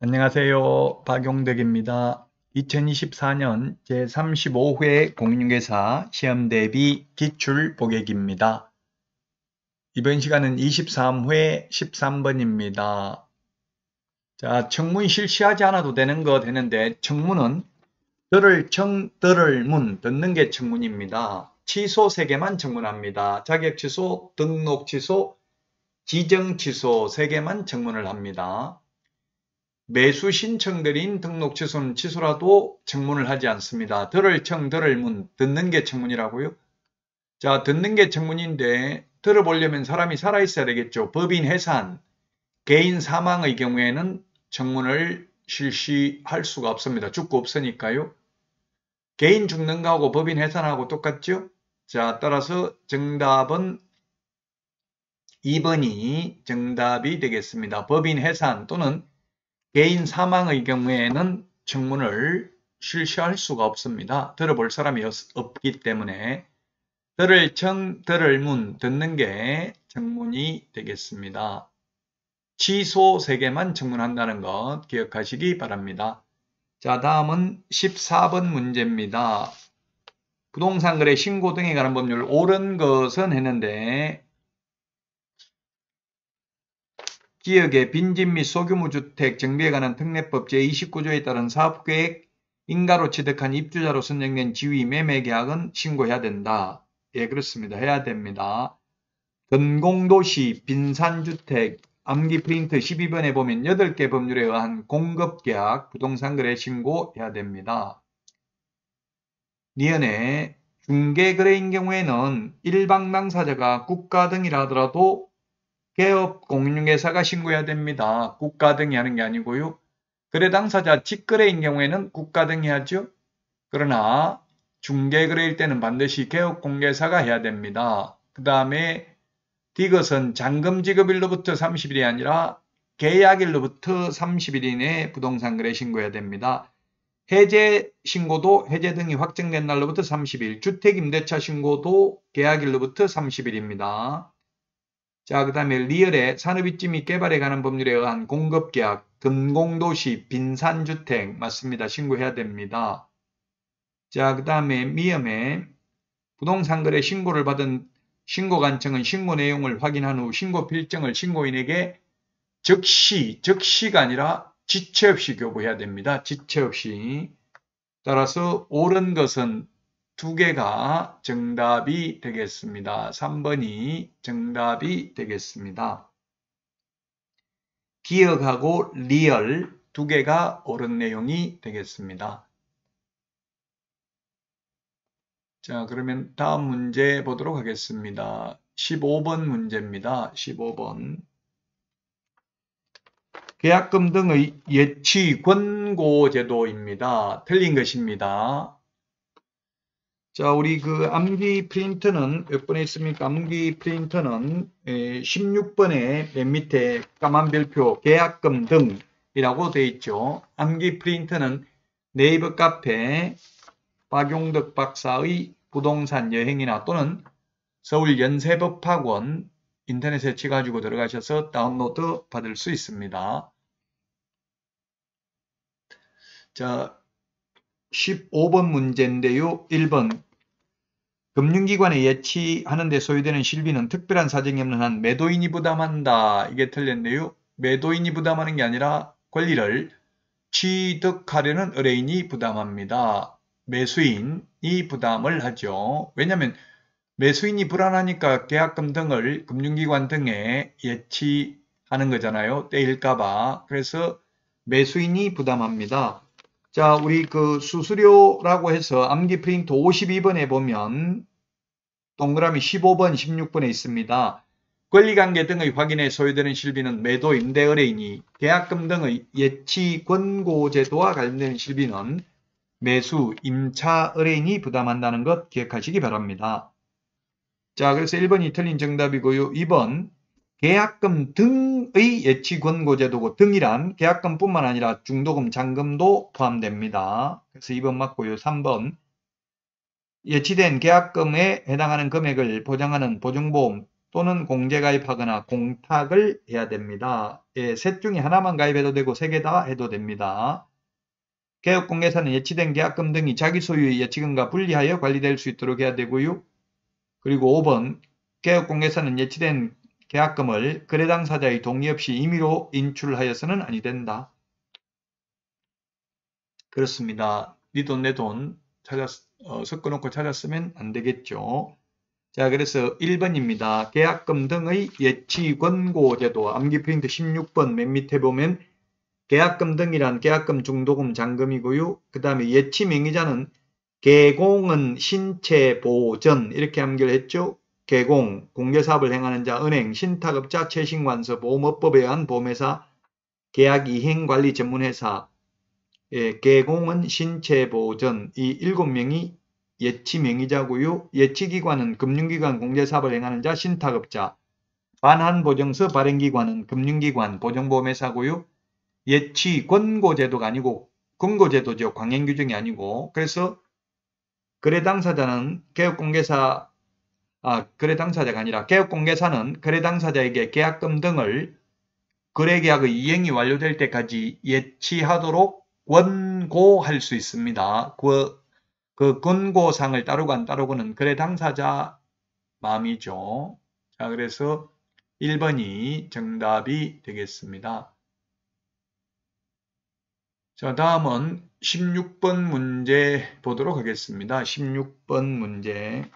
안녕하세요. 박용덕입니다. 2024년 제35회 공인중개사 시험 대비 기출 보객입니다. 이번 시간은 23회 13번입니다. 자, 청문 실시하지 않아도 되는 거 되는데 청문은 들을 청, 들을 문, 듣는 게 청문입니다. 취소 3개만 청문합니다. 자격 취소, 등록 취소, 지정 취소 3개만 청문을 합니다. 매수 신청드린 등록 취소는 취소라도 청문을 하지 않습니다. 들을 청, 들을 문, 듣는 게 청문이라고요? 자, 듣는 게 청문인데 들어보려면 사람이 살아있어야 되겠죠. 법인 해산, 개인 사망의 경우에는 청문을 실시할 수가 없습니다. 죽고 없으니까요. 개인 죽는 거하고 법인 해산하고 똑같죠? 자, 따라서 정답은 2번이 정답이 되겠습니다. 법인 해산 또는 개인 사망의 경우에는 청문을 실시할 수가 없습니다. 들어볼 사람이 없기 때문에 들을 청, 들을 문, 듣는 게 청문이 되겠습니다. 취소 3개만 청문한다는 것 기억하시기 바랍니다. 자 다음은 14번 문제입니다. 부동산 거래 신고 등에 관한 법률 옳은 것은 했는데 지역의 빈집 및 소규모 주택 정비에 관한 특례법 제29조에 따른 사업계획 인가로 취득한 입주자로 선정된 지위 매매 계약은 신고해야 된다. 예, 그렇습니다. 해야 됩니다. 근공도시 빈산주택 암기 프린트 12번에 보면 8개 법률에 의한 공급계약 부동산 거래 신고해야 됩니다. 니은에 중개거래인 경우에는 일방 당사자가 국가 등이라 하더라도 개업 공인중개사가 신고해야 됩니다. 국가 등이 하는 게 아니고요. 거래 당사자 직거래인 경우에는 국가 등이 하죠. 그러나 중개거래일 때는 반드시 개업 공개사가 해야 됩니다. 그 다음에 디귿은 잔금 지급일로부터 30일이 아니라 계약일로부터 30일 이내에 부동산 거래 신고해야 됩니다. 해제 신고도 해제 등이 확정된 날로부터 30일, 주택임대차 신고도 계약일로부터 30일입니다. 자, 그 다음에 리얼의 산업입지 및 개발에 관한 법률에 의한 공급계약, 금공도시, 빈산주택 맞습니다. 신고해야 됩니다. 자, 그 다음에 미음에 부동산 거래 신고를 받은 신고관청은 신고 내용을 확인한 후 신고 필정을 신고인에게 즉시, 즉시가 아니라 지체 없이 교부해야 됩니다. 지체 없이. 따라서 옳은 것은 두 개가 정답이 되겠습니다. 3번이 정답이 되겠습니다. 기역하고 리을 두 개가 옳은 내용이 되겠습니다. 자 그러면 다음 문제 보도록 하겠습니다. 15번 문제입니다. 15번 계약금 등의 예치 권고 제도입니다. 틀린 것입니다. 자, 우리 그 암기 프린터는 몇 번에 있습니까? 암기 프린터는 16번에 맨 밑에 까만 별표 계약금 등이라고 되어 있죠. 암기 프린터는 네이버 카페 박용덕 박사의 부동산 여행이나 또는 서울 연세법학원 인터넷에 치가지고 들어가셔서 다운로드 받을 수 있습니다. 자, 15번 문제인데요. 1번 금융기관에 예치하는 데 소요되는 실비는 특별한 사정이 없는 한 매도인이 부담한다. 이게 틀렸네요. 매도인이 부담하는 게 아니라 권리를 취득하려는 의뢰인이 부담합니다. 매수인이 부담을 하죠. 왜냐하면 매수인이 불안하니까 계약금 등을 금융기관 등에 예치하는 거잖아요. 떼일까봐. 그래서 매수인이 부담합니다. 자, 우리 그 수수료라고 해서 암기 프린트 52번에 보면 동그라미 15번, 16번에 있습니다. 권리관계 등의 확인에 소요되는 실비는 매도 임대 의뢰인이 계약금 등의 예치 권고 제도와 관련된 실비는 매수 임차 의뢰인이 부담한다는 것 기억하시기 바랍니다. 자, 그래서 1번이 틀린 정답이고요. 2번 계약금 등의 예치 권고 제도고 등이란 계약금뿐만 아니라 중도금, 잔금도 포함됩니다. 그래서 2번 맞고요. 3번 예치된 계약금에 해당하는 금액을 보장하는 보증보험 또는 공제 가입하거나 공탁을 해야 됩니다. 예, 셋 중에 하나만 가입해도 되고 세 개 다 해도 됩니다. 개업공개사는 예치된 계약금 등이 자기 소유의 예치금과 분리하여 관리될 수 있도록 해야 되고요. 그리고 5번 개업공개사는 예치된 계약금을 거래 당 사자의 동의 없이 임의로 인출하여서는 아니 된다. 그렇습니다. 네 돈 내 돈 찾았 어, 섞어놓고 찾았으면 안 되겠죠. 자 그래서 1번입니다. 계약금 등의 예치 권고 제도 암기 프린트 16번 맨 밑에 보면 계약금 등이란 계약금 중도금 잔금이고요. 그 다음에 예치 명의자는 개공은 신체 보전 이렇게 암기를 했죠. 개공, 공개사업을 행하는 자, 은행, 신탁업자, 최신관서, 보험업법에 의한 보험회사, 계약 이행관리 전문회사, 예, 개공은 신체 보전 이 일곱 명이 예치 명의자고요. 예치기관은 금융기관 공제사업을 행하는 자, 신탁업자, 반환보증서 발행기관은 금융기관 보증보험회사고요. 예치 권고제도가 아니고 권고제도죠. 광행규정이 아니고 그래서 거래 당사자는 개업공개사 아, 거래 당사자가 아니라 개업공개사는 거래 당사자에게 계약금 등을 거래계약의 이행이 완료될 때까지 예치하도록 권고할 수 있습니다. 그, 그 권고상을 따르고 안 따르고는 거래 당사자 마음이죠. 자, 그래서 1번이 정답이 되겠습니다. 자, 다음은 16번 문제 보도록 하겠습니다. 16번 문제.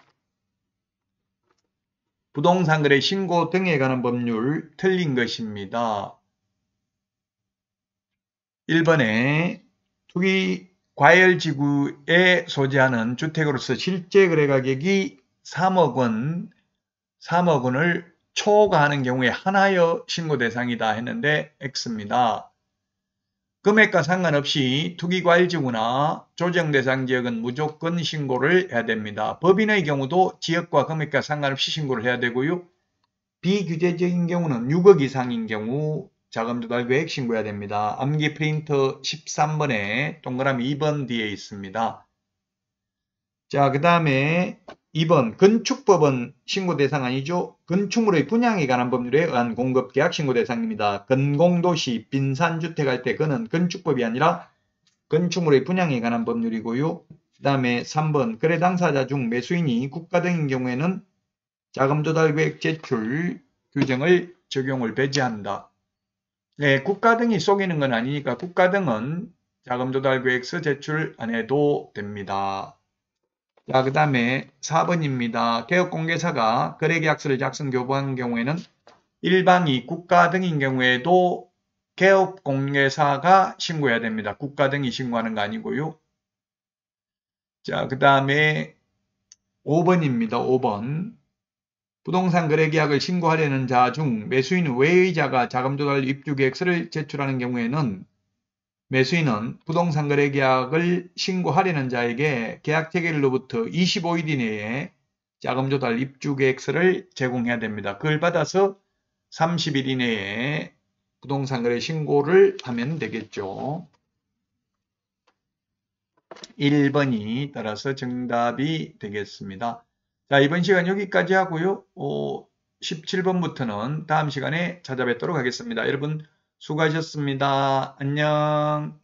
부동산 거래 신고 등에 관한 법률 틀린 것입니다. 1번에 투기 과열 지구에 소재하는 주택으로서 실제 거래 가격이 3억 원, 3억 원을 초과하는 경우에 하나여 신고 대상이다 했는데 X입니다. 금액과 상관없이 투기과일지구나 조정대상 지역은 무조건 신고를 해야 됩니다. 법인의 경우도 지역과 금액과 상관없이 신고를 해야 되고요. 비규제적인 경우는 6억 이상인 경우 자금조달계획 신고해야 됩니다. 암기 프린터 13번에 동그라미 2번 뒤에 있습니다. 자, 그 다음에 2번 건축법은 신고 대상 아니죠. 건축물의 분양에 관한 법률에 의한 공급계약 신고 대상입니다. 건공도시 빈산주택 할 때 그는 건축법이 아니라 건축물의 분양에 관한 법률이고요. 그 다음에 3번 거래 당사자 중 매수인이 국가 등인 경우에는 자금조달계획 제출 규정을 적용을 배제한다. 네, 국가 등이 속이는 건 아니니까 국가 등은 자금 조달 계획서 제출 안 해도 됩니다. 자, 그 다음에 4번입니다. 개업공개사가 거래계약서를 작성 교부한 경우에는 일방이 국가 등인 경우에도 개업공개사가 신고해야 됩니다. 국가 등이 신고하는 거 아니고요. 자, 그 다음에 5번입니다. 5번. 부동산 거래계약을 신고하려는 자 중 매수인 외의 자가 자금조달 입주계획서를 제출하는 경우에는 매수인은 부동산 거래 계약을 신고하려는 자에게 계약 체결로부터 25일 이내에 자금 조달 입주 계획서를 제공해야 됩니다. 그걸 받아서 30일 이내에 부동산 거래 신고를 하면 되겠죠. 1번이 따라서 정답이 되겠습니다. 자, 이번 시간 여기까지 하고요. 어, 17번부터는 다음 시간에 찾아뵙도록 하겠습니다. 여러분 수고하셨습니다. 안녕.